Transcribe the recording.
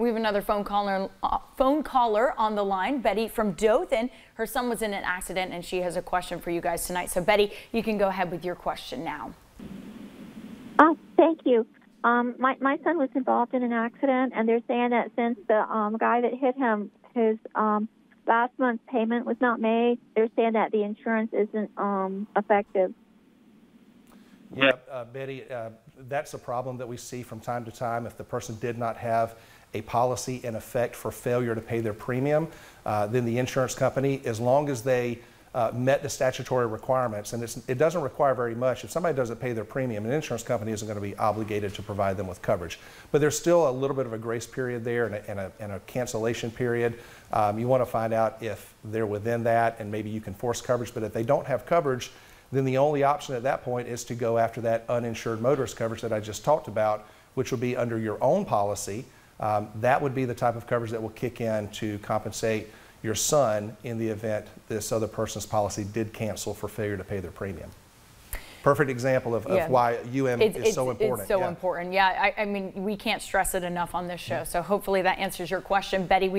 We have another phone caller, phone caller on the line, Betty from Dothan. Her son was in an accident and she has a question for you guys tonight. So Betty, you can go ahead with your question now. Oh, thank you. Um, my my son was involved in an accident, and they're saying that since the um, guy that hit him, his um, last month's payment was not made, they're saying that the insurance isn't um, effective. Yeah, uh, Betty, uh, that's a problem that we see from time to time. If the person did not have a policy in effect for failure to pay their premium, uh, then the insurance company, as long as they uh, met the statutory requirements, and it doesn't require very much. If somebody doesn't pay their premium, an insurance company isn't going to be obligated to provide them with coverage. But there's still a little bit of a grace period there and a, and a, and a cancellation period. Um, you want to find out if they're within that, and maybe you can force coverage. But if they don't have coverage, then the only option at that point is to go after that uninsured motorist coverage that I just talked about, which would be under your own policy. Um, that would be the type of coverage that will kick in to compensate your son in the event this other person's policy did cancel for failure to pay their premium. Perfect example of, Yeah. of why UM It's, is it's- so important. It's so yeah. important. Yeah, I, I mean, we can't stress it enough on this show. So hopefully that answers your question. Betty, we